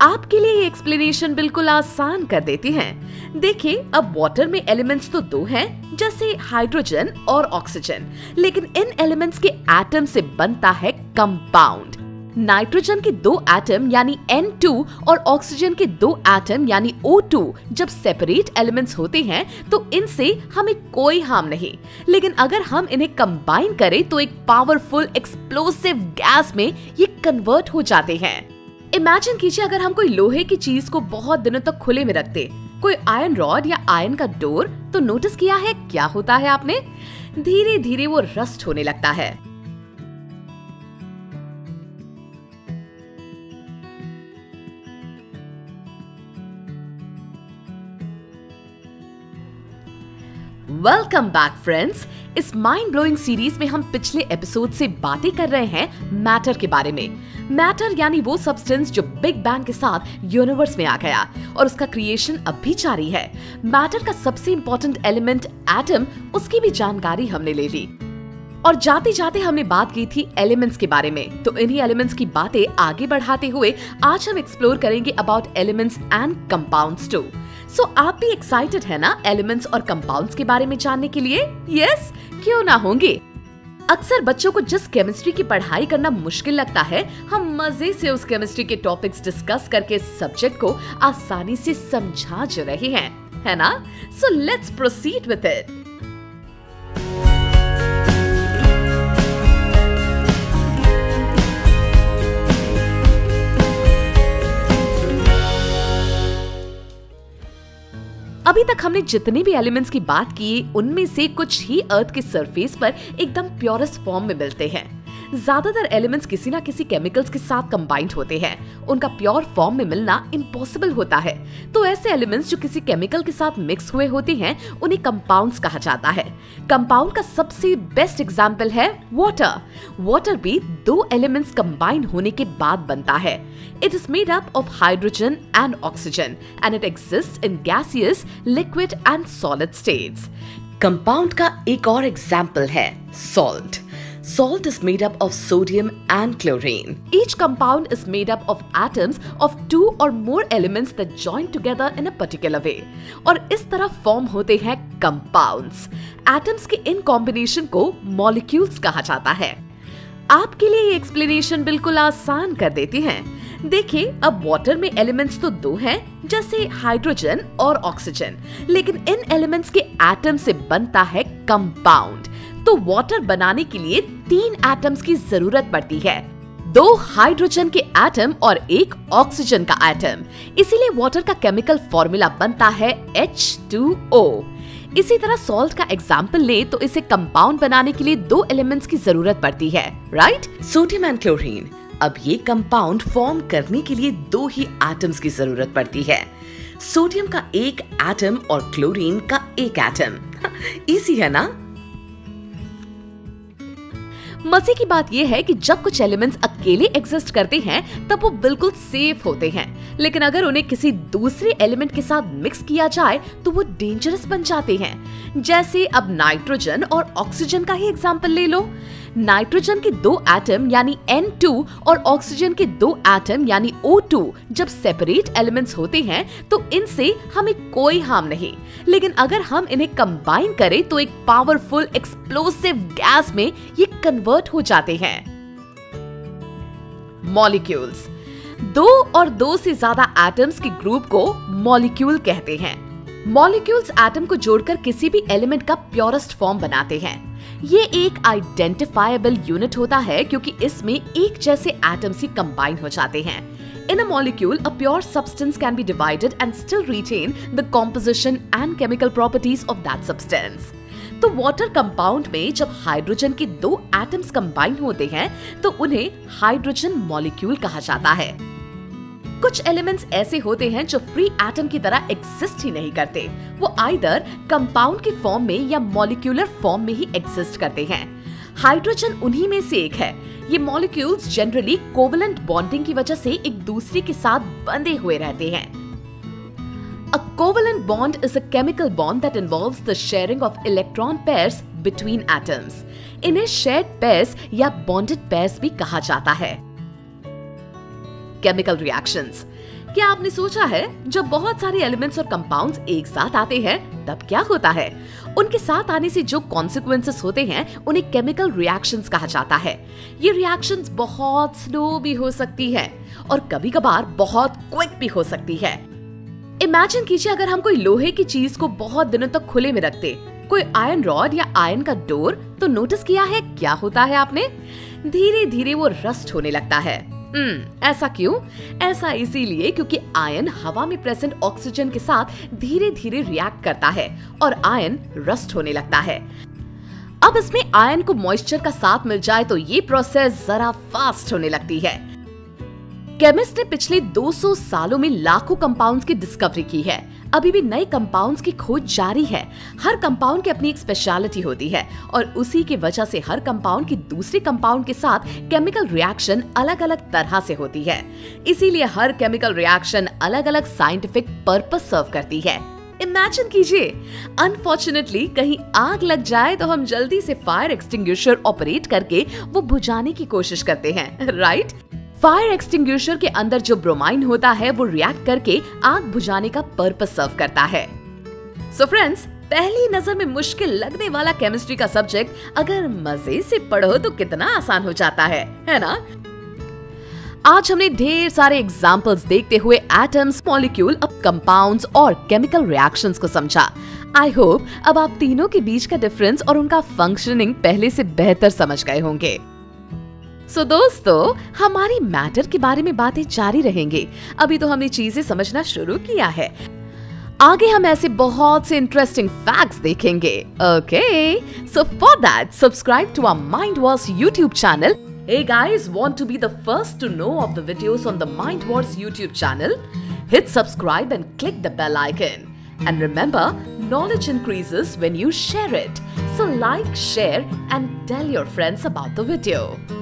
आपके लिए ये एक्सप्लेनेशन बिल्कुल आसान कर देती हैं। देखिए, अब वाटर में एलिमेंट्स तो दो हैं, जैसे हाइड्रोजन और ऑक्सीजन लेकिन इन एलिमेंट्स के एटम से बनता है कंपाउंड नाइट्रोजन के दो एटम यानी N2 और ऑक्सीजन के दो एटम यानी O2 जब सेपरेट एलिमेंट्स होते हैं तो इनसे हमें कोई हार्म नहीं। लेकिन अगर हम इन्हें कंबाइन करें तो एक पावरफुल एक्सप्लोसिव गैस में ये कन्वर्ट हो जाते हैं। इमेजिन कीजिए अगर हम कोई लोहे की चीज़ को बहुत दिनों तक खुले में रखते। कोई आयरन रॉड या आयरन का डोर तो नोटिस किया है, क्या होता है आपने? धीरे धीरे वो रस्ट होने लगता है। वेलकम बैक फ्रेंड्स इस माइंड ब्लोइंग सीरीज़ में हम पिछले एपिसोड से बातें कर रहे हैं मैटर के बारे में। मैटर यानी वो सब्सटेंस जो बिग बैंग के साथ यूनिवर्स में आ गया और उसका क्रिएशन अब भी जारी है। मैटर का सबसे इंपॉर्टेंट एलिमेंट एटम उसकी भी जानकारी हमने ले ली। और जाते जाते हमने बात की थी एलिमेंट्स के बारे में। तो इन्हीं एलिमेंट्स की बातें आगे बढ़ाते हुए आज हम एक्सप्लोर करेंगे about elements and compounds too so आप भी एक्साइटेड है ना एलिमेंट्स और कंपाउंड्स के बारे में जानने के लिए? Yes yes? क्यों ना होंगे? अक्सर बच्चों को जिस केमिस्ट्री की पढ़ाई करना मुश्किल लगता है। हम मज़े से उस केमिस्ट्री के टॉपिक्स डिस्कस करके सब्जेक्ट को आसानी से समझा जो रहे हैं। है ना? So let's proceed with it अभी तक हमने जितने भी एलिमेंट्स की बात की, उनमें से कुछ ही अर्थ के सरफेस पर एकदम प्योरेस्ट फॉर्म में मिलते हैं। ज़्यादातर एलिमेंट्स किसी ना किसी केमिकल्स के साथ कंबाइंड होते हैं। उनका प्योर फॉर्म में मिलना इम्पॉसिबल होता है। तो ऐसे एलिमेंट्स जो किसी केमिकल के साथ मिक्स हुए होते हैं, उन्हें कंपाउंड्स कहा जाता है। कंपाउंड का सबसे बेस्ट एग्ज़ाम्पल है वाटर वाटर भी दो एलिमेंट्स कंबाइन होने के बाद बनता है। It is made up of hydrogen and oxygen and it exist in gaseous liquid and solid states compound का एक और एग्ज़ाम्पल है salt Salt is made up of sodium and chlorine. Each compound is made up of atoms of two or more elements that join together in a particular way. और इस तरह form होते हैं compounds atoms के in combination को molecules कहा जाता है आपके लिए ये एक्सप्लेनेशन बिल्कुल आसान कर देती हैं। देखिए, अब वाटर में एलिमेंट्स तो दो हैं, जैसे हाइड्रोजन और ऑक्सीजन लेकिन इन एलिमेंट्स के एटम से बनता है कंपाउंड तो वाटर बनाने के लिए तीन एटम्स की ज़रूरत पड़ती है। दो हाइड्रोजन के एटम और एक ऑक्सीजन का एटम इसीलिए वाटर का केमिकल फॉर्मूला बनता है H2O इसी तरह सॉल्ट का एग्ज़ाम्पल ले तो इसे कंपाउंड बनाने के लिए दो एलिमेंट्स की ज़रूरत पड़ती है राइट सोडियम एंड क्लोरीन अब ये कंपाउंड फॉर्म करने के लिए दो ही एटम्स की ज़रूरत पड़ती है। सोडियम का एक एटम और क्लोरीन का एक एटम इसी है ना? मज़े की बात यह है कि जब कुछ एलिमेंट्स अकेले एग्जिस्ट करते हैं, तब वो बिल्कुल सेफ़ होते हैं। लेकिन अगर उन्हें किसी दूसरे एलिमेंट के साथ मिक्स किया जाए तो वो डेंजरस बन जाते हैं। जैसे अब नाइट्रोजन और ऑक्सीजन का ही एग्ज़ाम्पल ले लो। नाइट्रोजन के दो एटम यानी N2 और ऑक्सीजन के दो एटम यानी O2 जब सेपरेट एलिमेंट्स होते हैं तो इनसे हमें कोई हार्म नहीं। लेकिन अगर हम इन्हें कंबाइन करें तो एक पावरफुल एक्सप्लोसिव गैस में ये कन्वर्ट हो जाते हैं। मॉलिक्यूल्स दो और दो से ज़्यादा एटम्स के ग्रुप को मॉलिक्यूल कहते हैं। मॉलिक्यूल्स एटम को जोड़कर किसी भी एलिमेंट का प्योरेस्ट फॉर्म बनाते हैं। ये एक आइडेंटिफाइबल यूनिट होता है क्योंकि इसमें एक जैसे एटम्स ही कंबाइन हो जाते हैं। In a molecule, a pure substance can be divided and still retain the composition and chemical properties of that substance. तो वाटर कंपाउंड में जब हाइड्रोजन के दो एटम्स कंबाइन होते हैं तो उन्हें हाइड्रोजन मॉलिक्यूल कहा जाता है। कुछ एलिमेंट्स ऐसे होते हैं जो फ्री एटम की तरह एग्जिस्ट ही नहीं करते। वो आइदर कंपाउंड के फॉर्म में या मॉलिक्यूलर फॉर्म में ही एग्जिस्ट करते हैं। हाइड्रोजन उन्हीं में से एक है। ये मॉलिक्यूल्स जनरली कोवलेंट बॉन्डिंग की वजह से एक दूसरे के साथ बंधे हुए रहते हैं। A covalent bond is a chemical bond that involves the sharing of electron pairs between atoms. इन्हें shared pairs या bonded pairs भी कहा जाता है chemical reactions. क्या आपने सोचा है, जब बहुत सारे एलिमेंट्स और कंपाउंड्स एक साथ आते हैं, तब क्या होता है उनके साथ आने से जो कॉन्सिक्वेंसेस होते हैं, उन्हें केमिकल रिएक्शंस कहा जाता है ये रिएक्शंस बहुत स्लो भी हो सकती है और कभी कभार बहुत क्विक भी हो सकती है इमेजिन कीजिए अगर हम कोई लोहे की चीज़ को बहुत दिनों तक खुले में रखते। कोई आयरन रॉड या आयरन का डोर तो नोटिस किया है? क्या होता है आपने? धीरे धीरे वो रस्ट होने लगता है। हम्म ऐसा क्यों? ऐसा इसीलिए क्योंकि आयन हवा में प्रेजेंट ऑक्सीजन के साथ धीरे धीरे रिएक्ट करता है और आयन रस्ट होने लगता है। अब इसमें आयन को मॉइस्चर का साथ मिल जाए तो ये प्रोसेस जरा फास्ट होने लगती है। केमिस्ट ने पिछले 200 सालों में लाखों कंपाउंड्स की डिस्कवरी की है। अभी भी नए कंपाउंड्स की खोज जारी है। हर कंपाउंड की अपनी एक स्पेशलिटी होती है और उसी की वजह से हर कंपाउंड की दूसरे कंपाउंड के साथ केमिकल रिएक्शन अलग अलग तरह से होती है। इसीलिए हर केमिकल रिएक्शन अलग अलग साइंटिफिक पर्पज सर्व करती है। इमेजिन कीजिए अनफॉर्चुनेटली कहीं आग लग जाए तो हम जल्दी से फायर एक्सटिंग्विशर ऑपरेट करके वो बुझाने की कोशिश करते हैं राइट फायर एक्सटिंग्विशर के अंदर जो ब्रोमाइन होता है, वो रिएक्ट करके आग बुझाने का पर्पस सर्व करता है। सो so फ्रेंड्स पहली नज़र में मुश्किल लगने वाला केमिस्ट्री का सब्जेक्ट अगर मज़े से पढ़ो तो कितना आसान हो जाता है है ना? आज हमने ढेर सारे एग्जाम्पल्स देखते हुए एटम्स मॉलिक्यूल अब कंपाउंड्स और केमिकल रिएक्शंस को समझा। आई होप अब आप तीनों के बीच का डिफरेंस और उनका फंक्शनिंग पहले से बेहतर समझ गए होंगे। सो दोस्तों, हमारी मैटर के बारे में बातें जारी रहेंगे। अभी तो हमने चीज़ें समझना शुरू किया है। आगे हम ऐसे बहुत से इंटरेस्टिंग फैक्ट्स देखेंगे। Okay so for that subscribe to our mind wars YouTube channel hey guys want to be the first to know of the on the mind wars YouTube channel hit subscribe and click the bell icon and remember knowledge increases when you share it so like share and tell your friends about the video